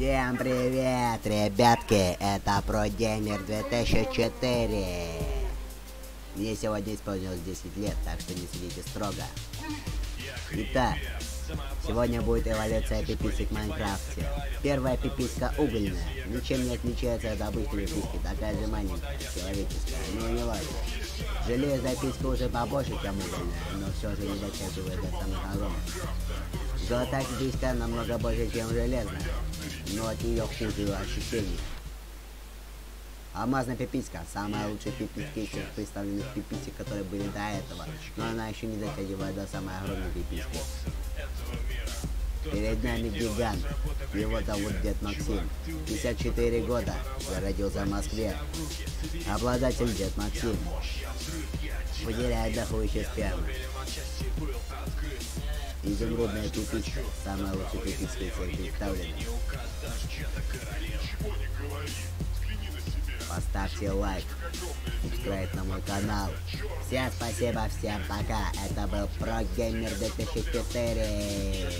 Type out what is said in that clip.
Всем привет, ребятки! Это ProGamer 2004. Мне сегодня исполнилось 10 лет, так что не судите строго. Итак, сегодня будет эволюция пиписек в Майнкрафте. Первая пиписка угольная, ничем не отличается от обычной пиписки, такая же маленькая, человеческая, но не важно. Железная писька уже побольше, чем угольная, но все же не дотягивает до самых огромных. Золотая пиписка намного больше, чем железная, но от нее хуже ощущений. Алмазная пиписька – самая лучшая пиписька из всех представленных пиписек, которые были до этого, но она еще не дотягивает до самой огромной пиписки. Перед нами гигант. Его зовут Дед Максим. 54 года. Я родился в Москве. Обладатель Дед Максим. Выделяет дохующий спермы. Изумрудная пиписька. Самая лучшая пиписька из всех представленных. Поставьте лайк, subscribe на мой канал. Всем спасибо, всем пока. Это был ProGamer 2004.